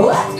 What?